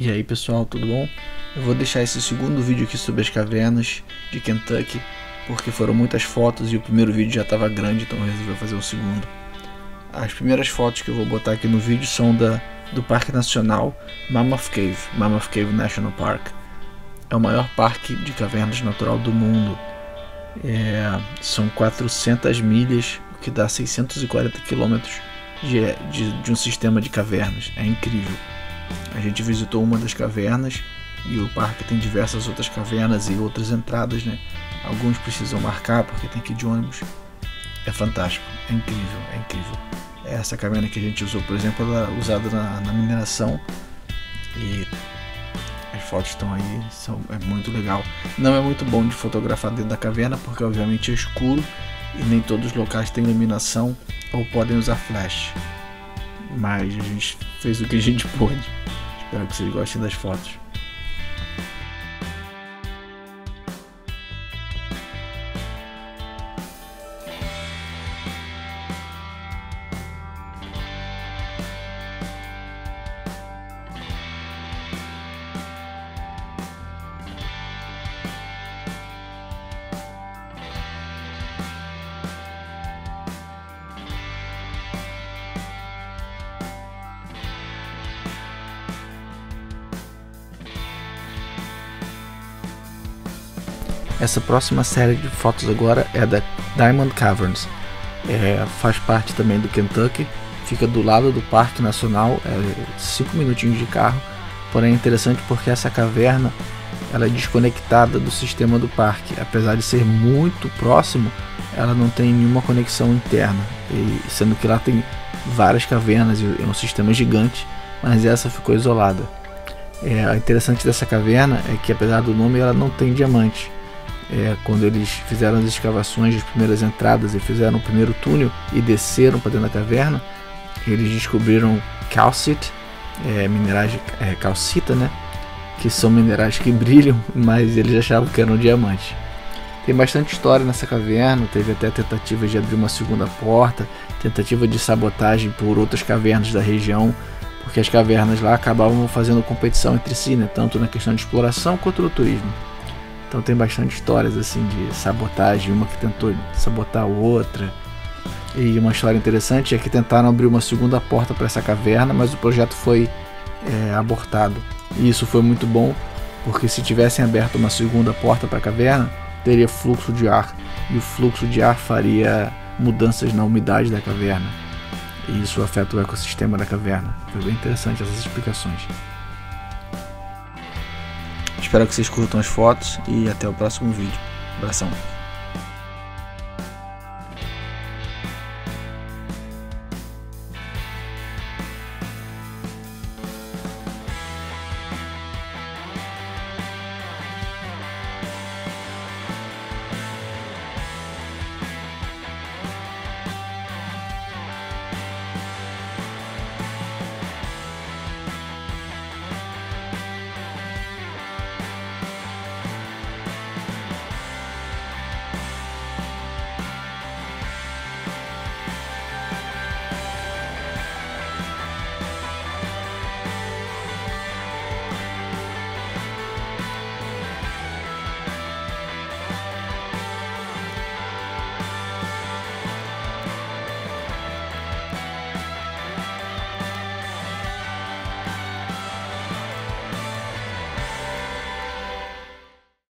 E aí pessoal, tudo bom? Eu vou deixar esse segundo vídeo aqui sobre as cavernas de Kentucky, porque foram muitas fotos e o primeiro vídeo já estava grande, então eu resolvi fazer o segundo. As primeiras fotos que eu vou botar aqui no vídeo são da, do Parque Nacional Mammoth Cave, Mammoth Cave National Park. É o maior parque de cavernas natural do mundo. É, são 400 milhas, o que dá 640 quilômetros de, de, de um sistema de cavernas. É incrível. A gente visitou uma das cavernas e o parque tem diversas outras cavernas e outras entradas, né? Alguns precisam marcar porque tem que ir de ônibus. É fantástico, é incrível, é incrível. Essa caverna que a gente usou, por exemplo, ela é usada na, na mineração e as fotos estão aí, são, é muito legal. Não é muito bom de fotografar dentro da caverna porque obviamente é escuro e nem todos os locais têm iluminação ou podem usar flash. Mas a gente fez o que a gente pôde. Espero que vocês gostem das fotos. Essa próxima série de fotos agora é da Diamond Caverns. É, faz parte também do Kentucky, fica do lado do Parque Nacional, é 5 minutinhos de carro. Porém é interessante porque essa caverna ela é desconectada do sistema do parque. Apesar de ser muito próximo, ela não tem nenhuma conexão interna. E, sendo que lá tem várias cavernas e é um sistema gigante, mas essa ficou isolada. É, o interessante dessa caverna é que apesar do nome ela não tem diamante é, quando eles fizeram as escavações das primeiras entradas e fizeram o primeiro túnel e desceram para dentro da caverna, eles descobriram calcite, é, minerais de é, calcita, né? Que são minerais que brilham, mas eles achavam que eram diamantes. Tem bastante história nessa caverna, teve até tentativa de abrir uma segunda porta, tentativa de sabotagem por outras cavernas da região, porque as cavernas lá acabavam fazendo competição entre si, né? tanto na questão de exploração quanto no turismo. Então tem bastante histórias assim de sabotagem, uma que tentou sabotar a outra. E uma história interessante é que tentaram abrir uma segunda porta para essa caverna, mas o projeto foi é, abortado. E isso foi muito bom, porque se tivessem aberto uma segunda porta para a caverna, teria fluxo de ar, e o fluxo de ar faria mudanças na umidade da caverna. E isso afeta o ecossistema da caverna. Foi bem interessante essas explicações. Espero que vocês curtam as fotos e até o próximo vídeo. Abração.